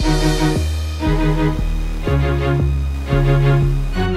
Thank you.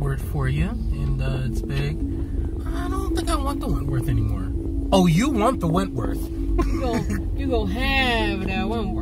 word for you, and uh, it's big. I don't think I want the Wentworth anymore. Oh, you want the Wentworth? you go, you go have that Wentworth.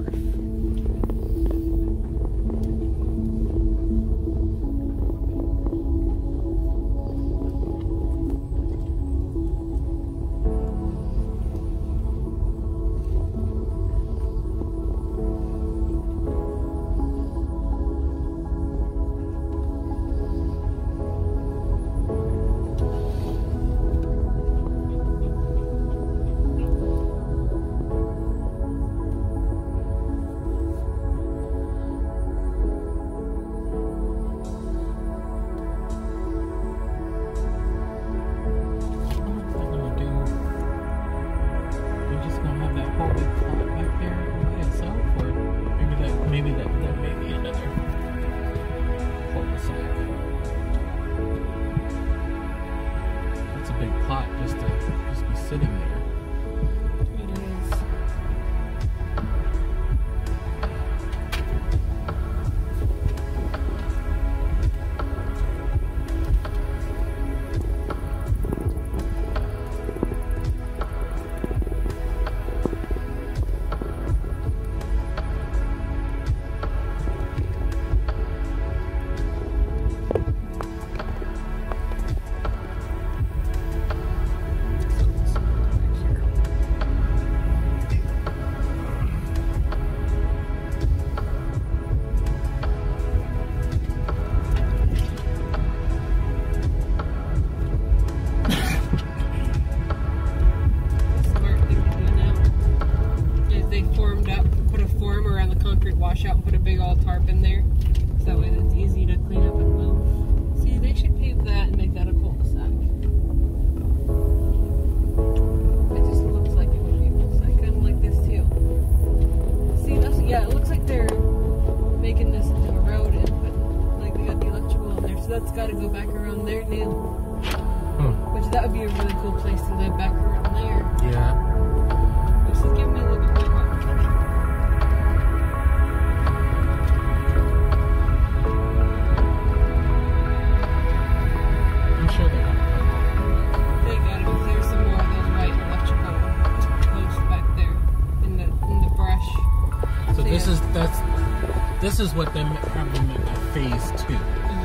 This is what they probably meant by phase two.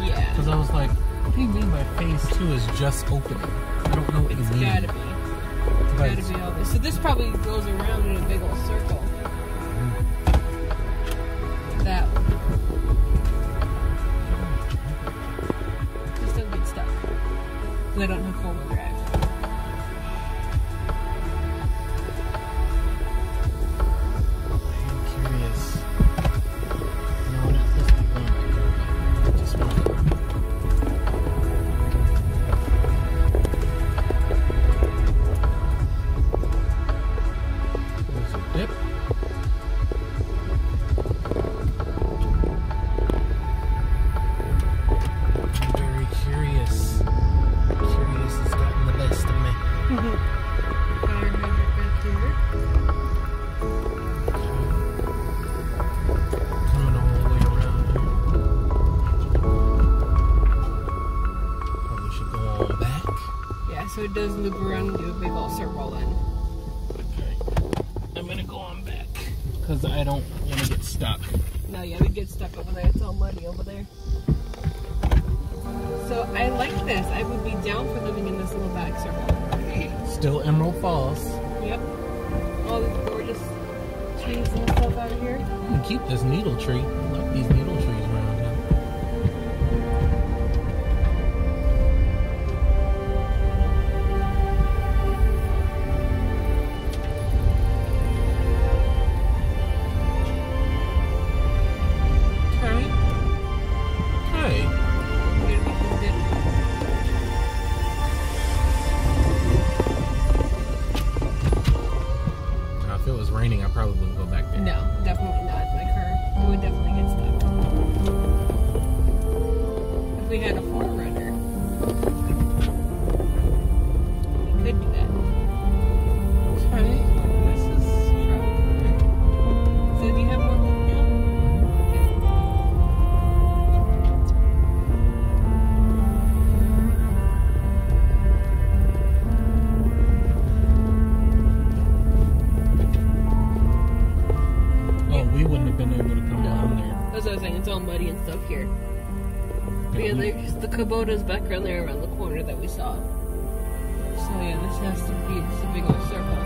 Yeah, Because I was like, what do you mean by phase two is just opening? I don't know what it's you mean. gotta be. It's But- gotta be all this. So this probably goes around in a big old circle. It does loop around and do a big old circle then. Okay. I'm gonna go on back. Because I don't want to get stuck. No, yeah, we get stuck over there. It's all muddy over there. So I like this. I would be down for living in this little back circle. Still Emerald Falls. Yep. All these gorgeous trees and stuff out here. Keep this needle tree. I like these needle muddy and stuff here. But yeah, there's the Kubota's back around there around the corner that we saw. So yeah, this has to be just a big old circle.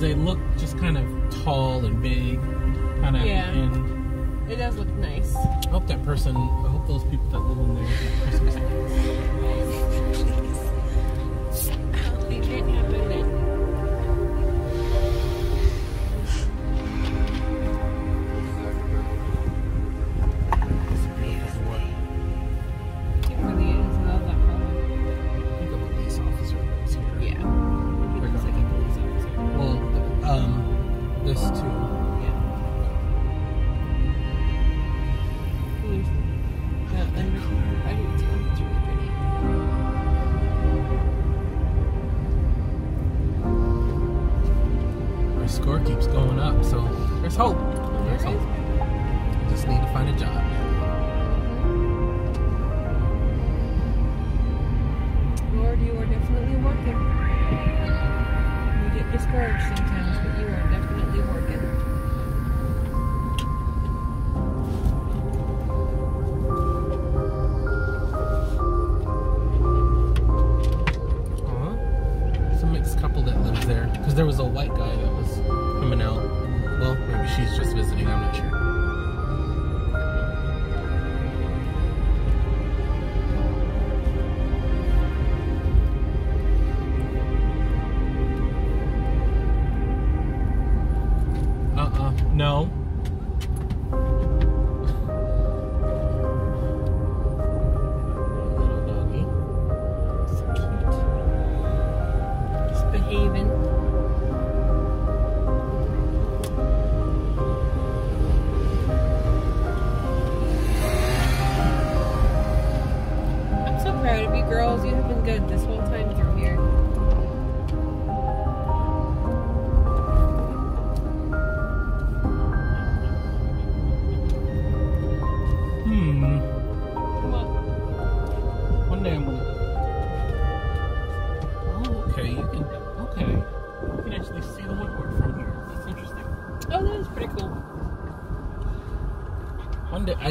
Because they look just kind of tall and big, kind of. Yeah. And It does look nice. I hope that person, I hope those people that live in there Christmas lights.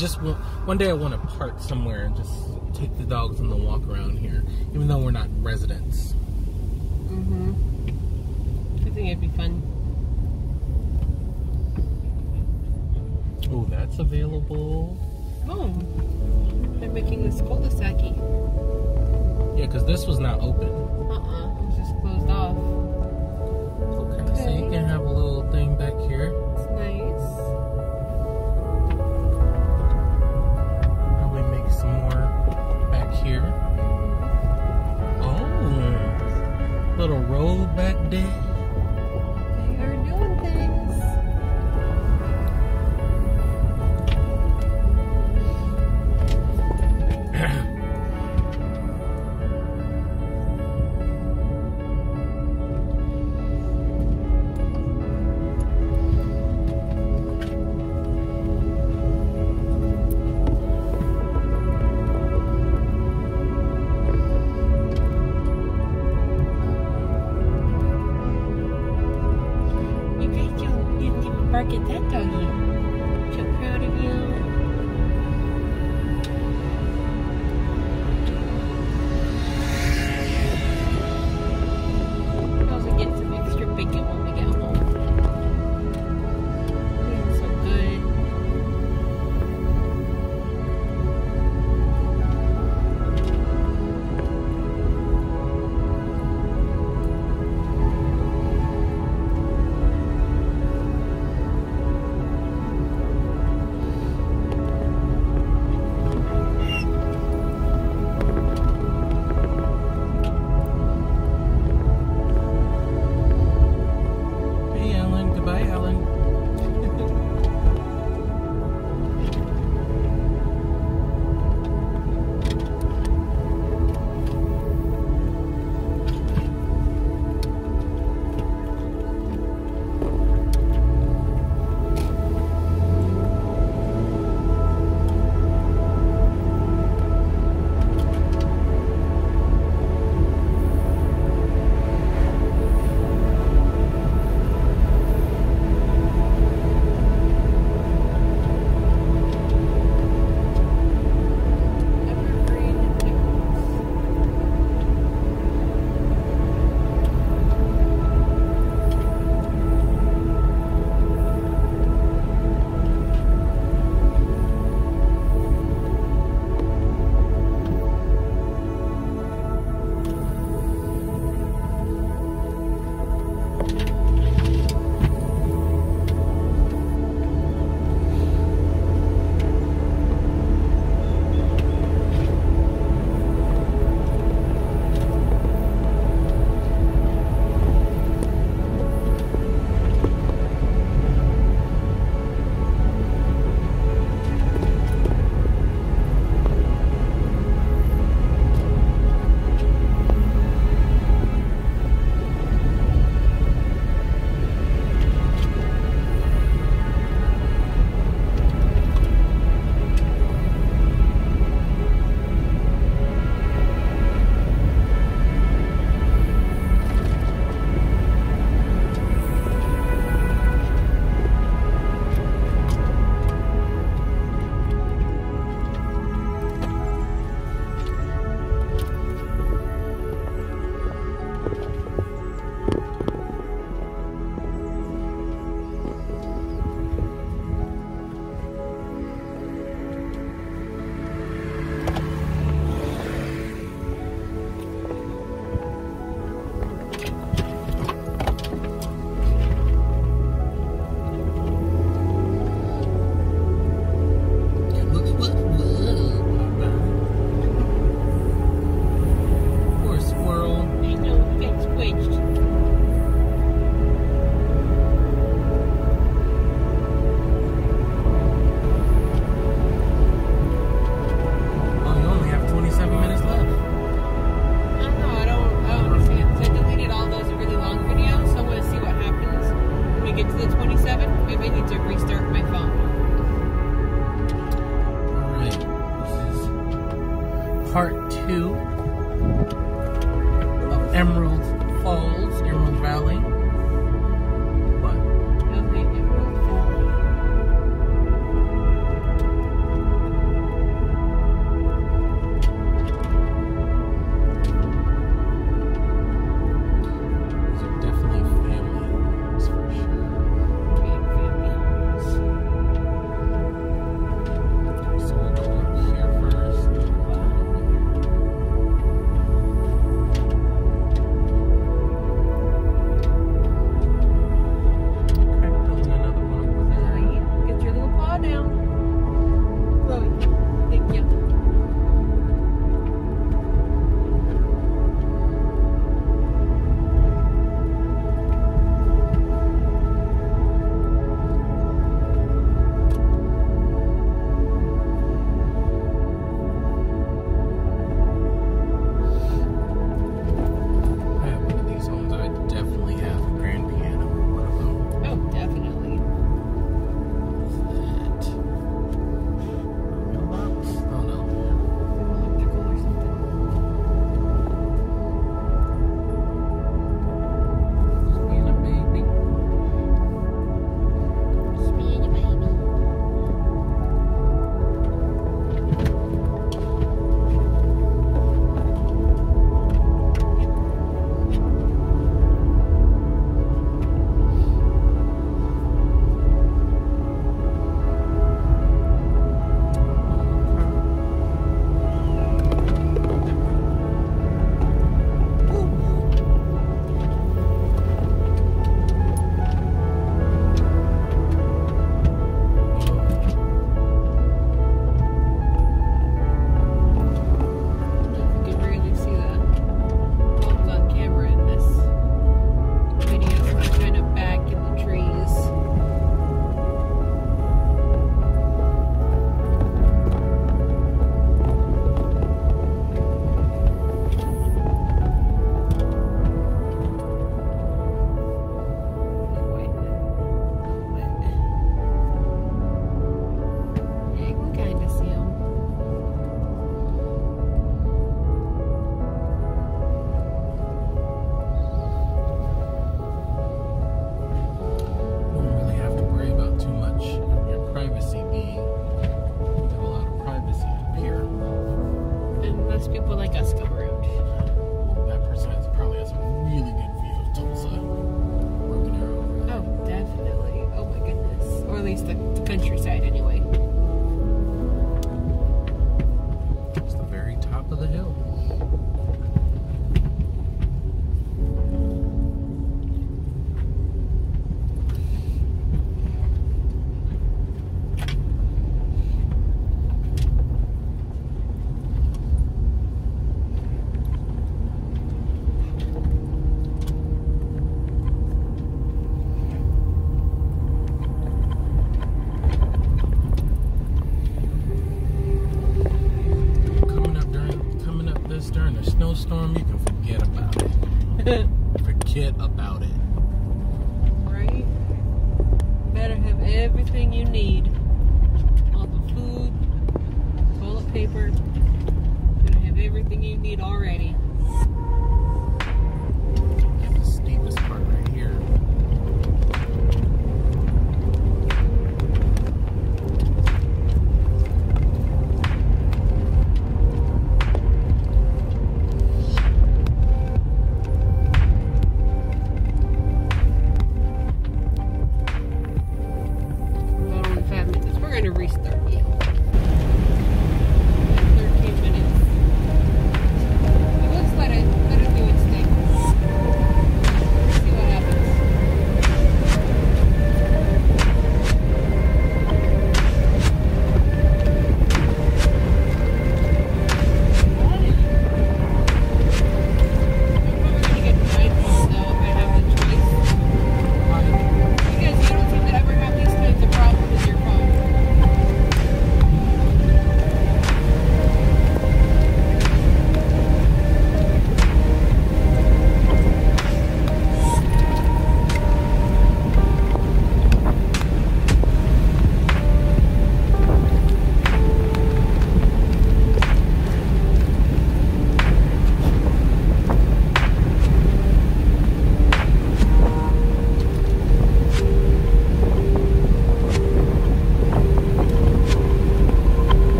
just one day I want to park somewhere and just take the dogs on the walk around here, even though we're not residents. Mhm. Mm I think it'd be fun. Oh, that's available. Oh, they're making this cul-de-sac. Yeah, because this was not open. Uh-uh, it was just closed off.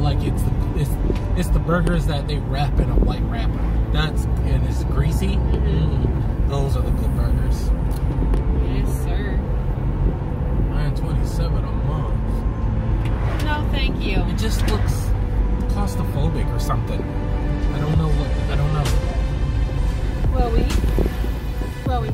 Like it's the it's it's the burgers that they wrap in a white wrapper. That's and it's greasy. Mm, those are the good burgers. yes, sir. Nine twenty seven a month. No, thank you. It just looks claustrophobic or something. I don't know what I don't know. Well, we. Well, we.